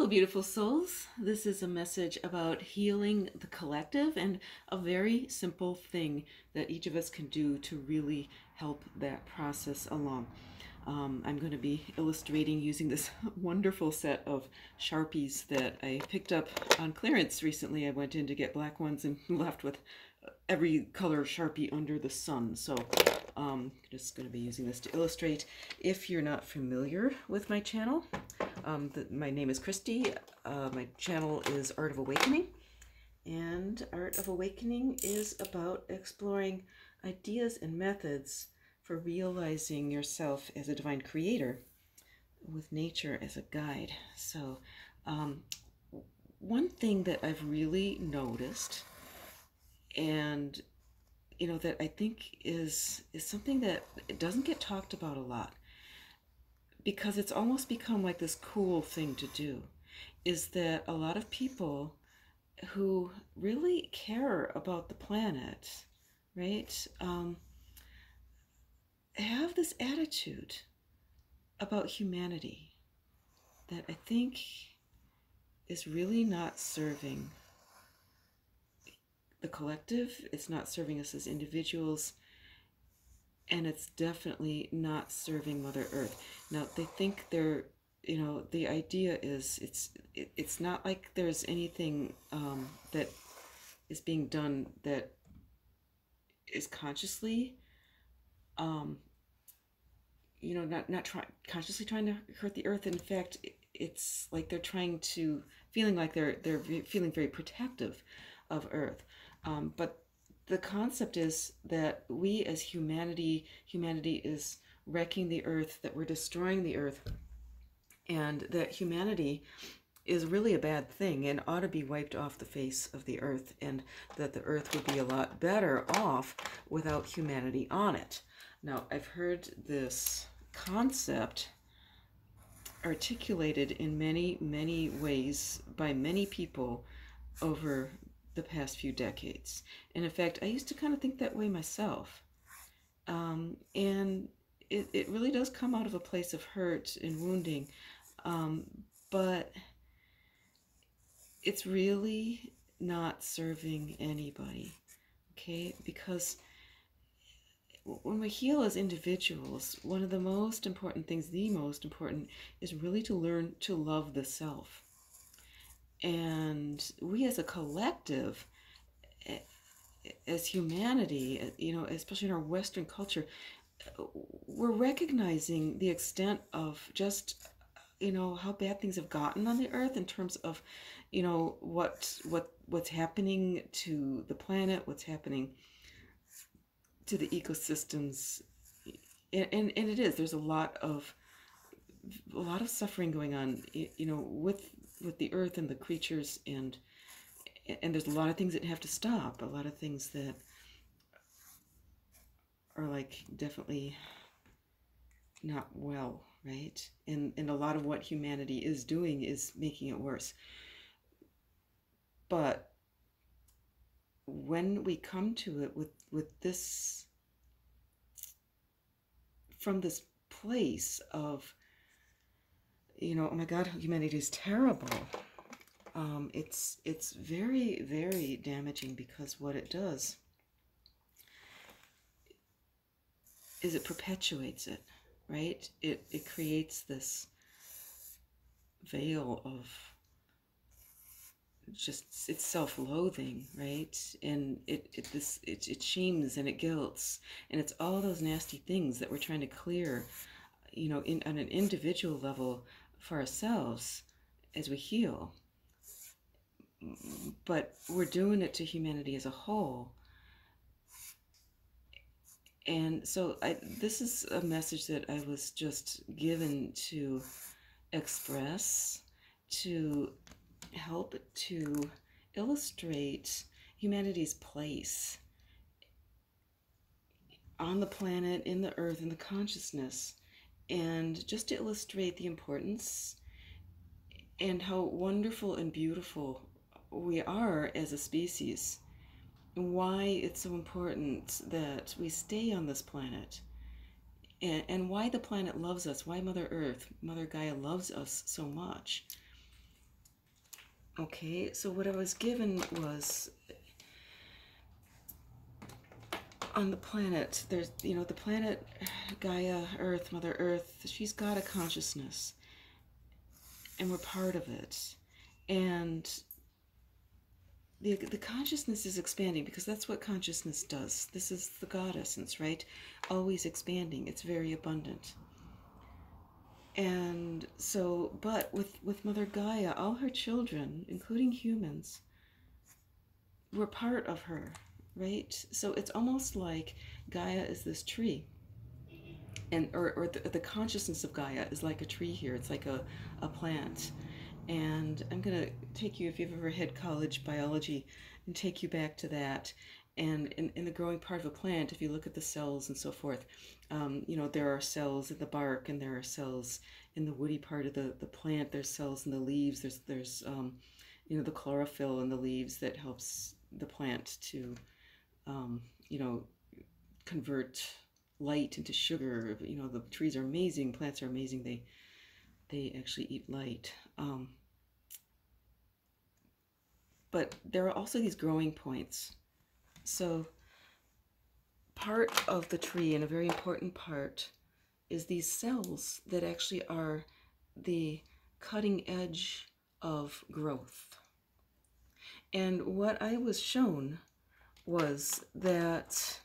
Hello, beautiful souls. This is a message about healing the collective and a very simple thing that each of us can do to really help that process along. Um, I'm going to be illustrating using this wonderful set of Sharpies that I picked up on clearance recently. I went in to get black ones and left with every color Sharpie under the sun. So um, just going to be using this to illustrate. If you're not familiar with my channel, um, the, my name is Christy. Uh, my channel is Art of Awakening. And Art of Awakening is about exploring ideas and methods for realizing yourself as a divine creator with nature as a guide. So, um, one thing that I've really noticed and you know that I think is is something that doesn't get talked about a lot because it's almost become like this cool thing to do is that a lot of people who really care about the planet, right, um, have this attitude about humanity that I think is really not serving the collective, it's not serving us as individuals, and it's definitely not serving Mother Earth. Now they think they're, you know, the idea is it's it, it's not like there's anything um, that is being done that is consciously, um, you know, not not trying consciously trying to hurt the Earth. In fact, it's like they're trying to feeling like they're they're feeling very protective of Earth. Um, but the concept is that we as humanity, humanity is wrecking the earth, that we're destroying the earth, and that humanity is really a bad thing and ought to be wiped off the face of the earth, and that the earth would be a lot better off without humanity on it. Now, I've heard this concept articulated in many, many ways by many people over the past few decades. And in fact, I used to kind of think that way myself. Um, and it, it really does come out of a place of hurt and wounding. Um, but it's really not serving anybody. Okay? Because when we heal as individuals, one of the most important things, the most important, is really to learn to love the self and we as a collective as humanity you know especially in our western culture we're recognizing the extent of just you know how bad things have gotten on the earth in terms of you know what what what's happening to the planet what's happening to the ecosystems. And, and, and it is. There's a lot of a lot of suffering going on you know with with the earth and the creatures and and there's a lot of things that have to stop a lot of things that are like definitely not well right? And and a lot of what humanity is doing is making it worse. But when we come to it with with this from this place of you know, oh my God, humanity is terrible. Um, it's it's very very damaging because what it does is it perpetuates it, right? It it creates this veil of just it's self-loathing right and it, it this it, it shames and it guilts and it's all those nasty things that we're trying to clear you know in on an individual level for ourselves as we heal. But we're doing it to humanity as a whole. And so I, this is a message that I was just given to express, to help to illustrate humanity's place on the planet, in the earth, in the consciousness and just to illustrate the importance and how wonderful and beautiful we are as a species, and why it's so important that we stay on this planet, and, and, why the planet loves us, why Mother Earth, Mother Gaia loves us so much. Okay, so what I was given was on the planet, there's, you know, the planet Gaia, Earth, Mother Earth, she's got a consciousness. And we're part of it. And the, the consciousness is expanding because that's what consciousness does. This is the God essence, right? Always expanding. It's very abundant. And so, but with, with Mother Gaia, all her children, including humans, were part of her, right? So it's almost like Gaia is this tree. And, or, or the, the consciousness of Gaia is like a tree here. It's like a, a plant and I'm going to take you, if you've ever had college biology, and take you back to that. And in, in the growing part of a plant, if you look at the cells and so forth, um, you know, there are cells in the bark and there are cells in the woody part of the, the plant. There's cells in the leaves. There's, there's um, you know, the chlorophyll in the leaves that helps the plant to, um, you know, convert light into sugar. You know, the trees are amazing. Plants are amazing. They, they actually eat light. Um, but there are also these growing points. So part of the tree, and a very important part, is these cells that actually are the cutting edge of growth. And what I was shown was that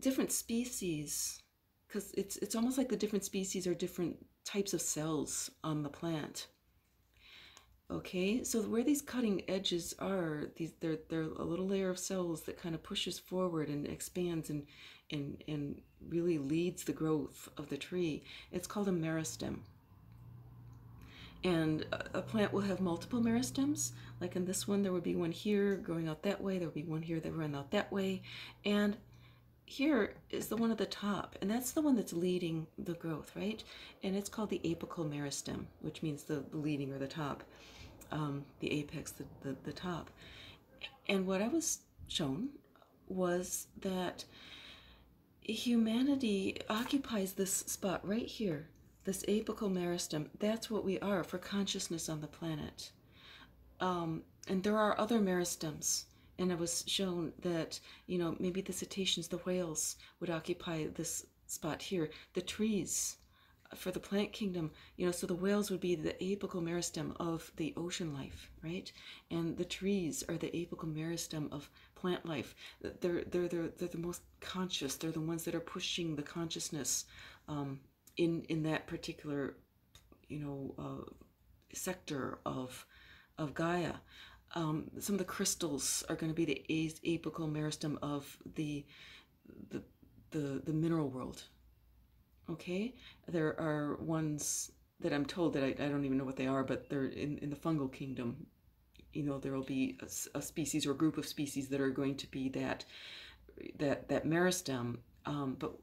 different species, because it's, it's almost like the different species are different types of cells on the plant. Okay, so where these cutting edges are, these they're they're a little layer of cells that kind of pushes forward and expands and and and really leads the growth of the tree. It's called a meristem. And a plant will have multiple meristems. Like in this one, there would be one here going out that way. There would be one here that run out that way. And here is the one at the top, and that's the one that's leading the growth, right? And it's called the apical meristem, which means the leading or the top um, the apex, the, the, the top. And what I was shown was that humanity occupies this spot right here, this apical meristem. That's what we are for consciousness on the planet. Um, and there are other meristems. And it was shown that, you know, maybe the cetaceans, the whales would occupy this spot here. The trees for the plant kingdom, you know, so the whales would be the apical meristem of the ocean life, right? And the trees are the apical meristem of plant life. They're, they're, they're, they're the most conscious. They're the ones that are pushing the consciousness um, in, in that particular, you know, uh, sector of, of Gaia. Um, some of the crystals are going to be the apical meristem of the, the, the, the mineral world, Okay, there are ones that I'm told that I, I don't even know what they are, but they're in, in the fungal kingdom. You know, there will be a, a species or a group of species that are going to be that that that meristem. Um, but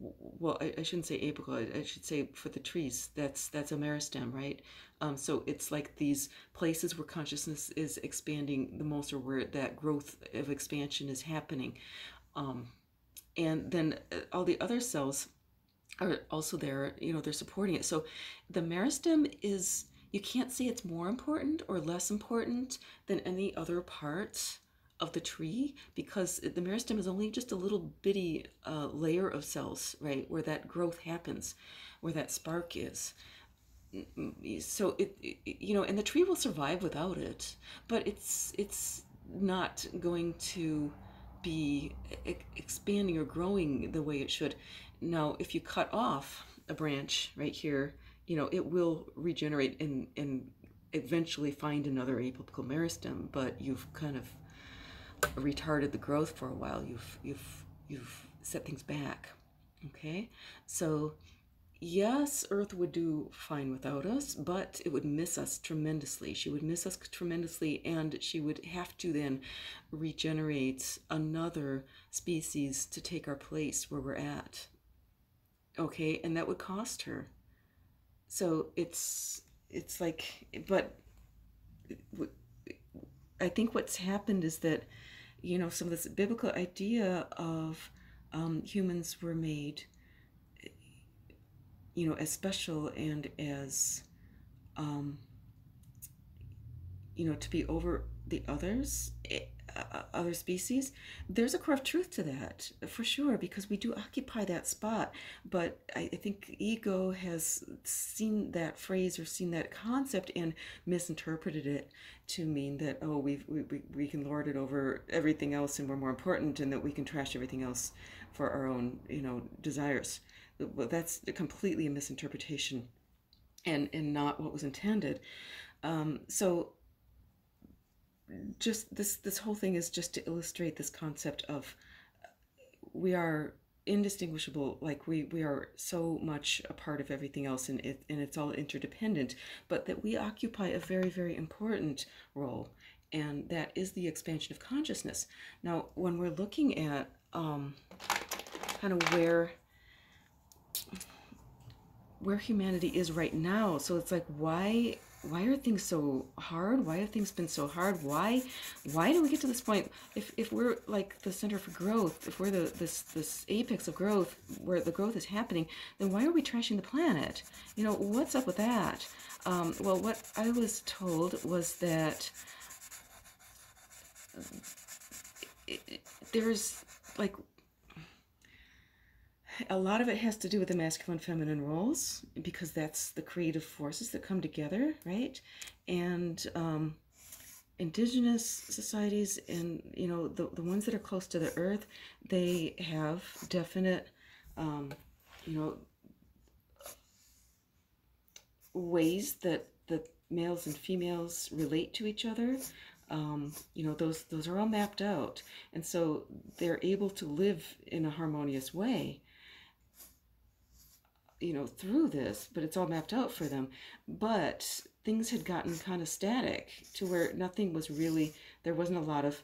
well, I, I, shouldn't say apical. I, I, should say for the trees. That's that's a meristem, right? Um, so it's like these places where consciousness is expanding the most, or where that growth of expansion is happening. Um, and then uh, all the other cells are also there you know they're supporting it so the meristem is you can't say it's more important or less important than any other part of the tree because the meristem is only just a little bitty uh, layer of cells right where that growth happens where that spark is so it, it you know and the tree will survive without it but it's it's not going to be expanding or growing the way it should. Now, if you cut off a branch right here, you know, it will regenerate and, and eventually find another apical meristem, but you've kind of retarded the growth for a while. You've, you've, you've set things back. Okay. So yes, Earth would do fine without us, but it would miss us tremendously. She would miss us tremendously, and she would have to then regenerate another species to take our place where we're at. Okay, and that would cost her. So it's it's like, but I think what's happened is that, you know, some of this biblical idea of um, humans were made you know, as special and as um, you know, to be over the others, eh, uh, other species, there's a core of truth to that for sure, because we do occupy that spot. But I, I think ego has seen that phrase or seen that concept and misinterpreted it to mean that oh we we we can lord it over everything else and we're more important and that we can trash everything else for our own you know desires. Well, that's completely a misinterpretation and and not what was intended. Um, so just this this whole thing is just to illustrate this concept of we are indistinguishable like we we are so much a part of everything else and it and it's all interdependent but that we occupy a very very important role and that is the expansion of consciousness. Now when we're looking at um kind of where where humanity is right now so it's like why why are things so hard? Why have things been so hard? Why why do we get to this point? If if we're like the center for growth if we're the this this apex of growth where the growth is happening then why are we trashing the planet? You know what's up with that? Um, well what i was told was that it, there's like a lot of it has to do with the masculine feminine roles because that's the creative forces that come together right? And um, indigenous societies and you know the, the ones that are close to the earth they have definite um, you know ways that the males and females relate to each other. Um, you know those those are all mapped out. And so they're able to live in a harmonious way you know, through this, but it's all mapped out for them. But things had gotten kind of static to where nothing was really, there wasn't a lot of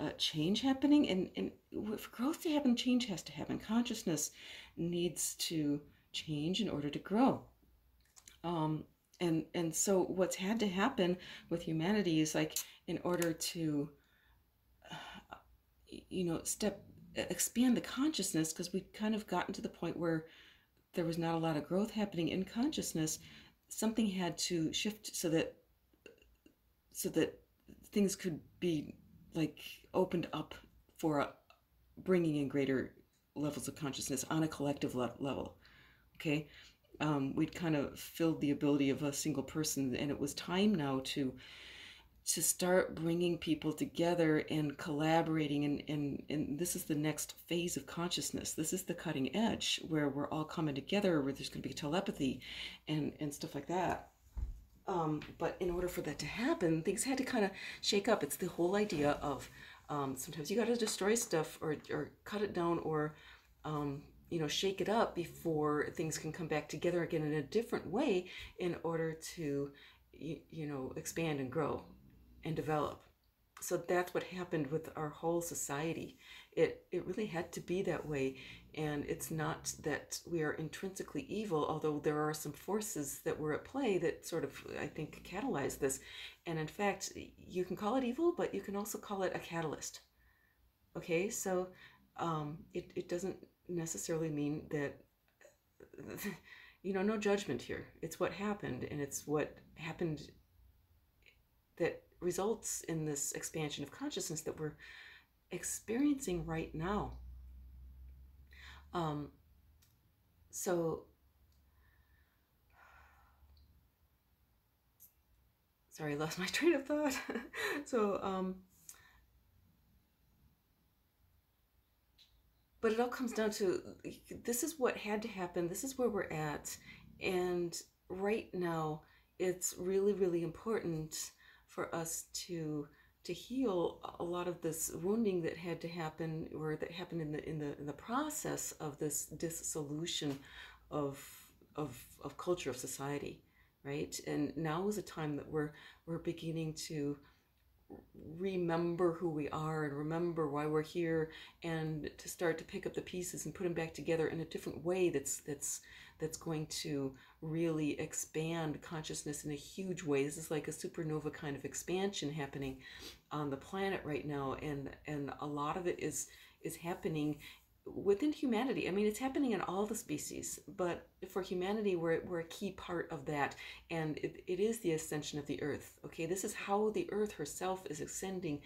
uh, change happening. And, and for growth to happen, change has to happen. Consciousness needs to change in order to grow. Um, and, and so what's had to happen with humanity is like in order to, uh, you know, step, expand the consciousness, because we've kind of gotten to the point where there was not a lot of growth happening in consciousness, something had to shift so that so that things could be like opened up for bringing in greater levels of consciousness on a collective le- level. Okay, um, we'd kind of filled the ability of a single person, and it was time now to to start bringing people together and collaborating and, and and this is the next phase of consciousness. This is the cutting edge where we're all coming together where there's going to be telepathy and and stuff like that. Um, but in order for that to happen things had to kind of shake up. It's the whole idea of um, sometimes you got to destroy stuff or, or cut it down or um, you know shake it up before things can come back together again in a different way in order to you, you know expand and grow and develop. So that's what happened with our whole society. It it really had to be that way, and it's not that we are intrinsically evil, although there are some forces that were at play that sort of I think catalyzed this. And in fact, you can call it evil, but you can also call it a catalyst. Okay, so um, it it doesn't necessarily mean that you know no judgment here. It's what happened, and it's what happened that results in this expansion of consciousness that we're experiencing right now. Um, so, sorry, I lost my train of thought. so, um, but it all comes down to this is what had to happen, this is where we're at, and right now it's really, really important for us to to heal a lot of this wounding that had to happen or that happened in the in the in the process of this dissolution of of of culture of society right? And now is a time that we're we're beginning to remember who we are and remember why we're here and to start to pick up the pieces and put them back together in a different way that's that's that's going to really expand consciousness in a huge way. This is like a supernova kind of expansion happening on the planet right now, and and a lot of it is is happening within humanity. I mean, it's happening in all the species, but for humanity, we're, we're a key part of that. And it, it is the ascension of the earth. Okay, this is how the earth herself is ascending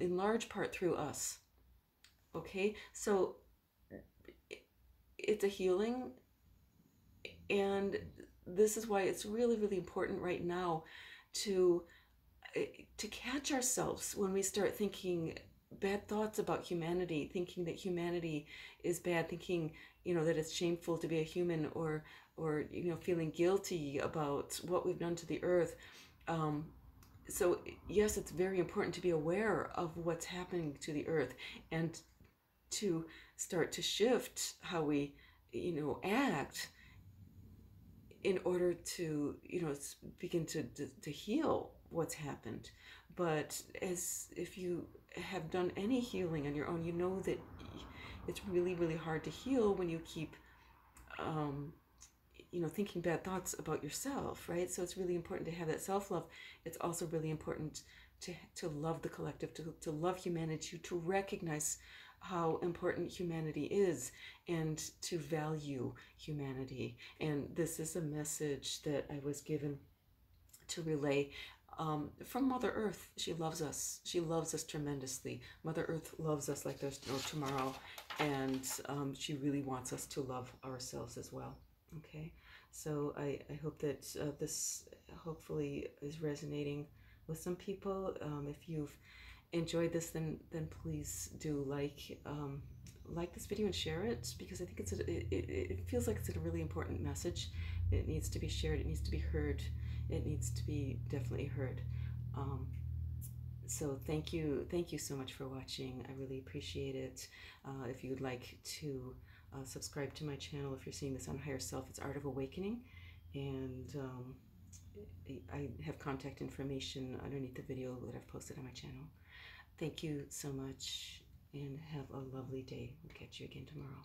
in large part through us. Okay, so it's a healing. And this is why it's really, really important right now to to catch ourselves when we start thinking bad thoughts about humanity, thinking that humanity is bad, thinking you know that it's shameful to be a human, or or you know feeling guilty about what we've done to the earth. Um, so yes, it's very important to be aware of what's happening to the earth and to start to shift how we you know act in order to you know begin to, to, to heal what's happened but as if you have done any healing on your own, you know that it's really, really hard to heal when you keep, um, you know, thinking bad thoughts about yourself, right? So it's really important to have that self love. It's also really important to, to love the collective, to, to love humanity, to recognize how important humanity is and to value humanity. And this is a message that I was given to relay um, from Mother Earth. She loves us. She loves us tremendously. Mother Earth loves us like there's no tomorrow, and um, she really wants us to love ourselves as well. Okay, so I, I hope that uh, this hopefully is resonating with some people. Um, if you've enjoyed this, then then please do like um, like this video and share it because I think it's a, it, it feels like it's a really important message. It needs to be shared. It needs to be heard it needs to be definitely heard. Um, so thank you, thank you so much for watching. I really appreciate it. Uh, if you would like to uh, subscribe to my channel, if you're seeing this on Higher Self, it's Art of Awakening, and um, I have contact information underneath the video that I've posted on my channel. Thank you so much, and have a lovely day. We'll catch you again tomorrow.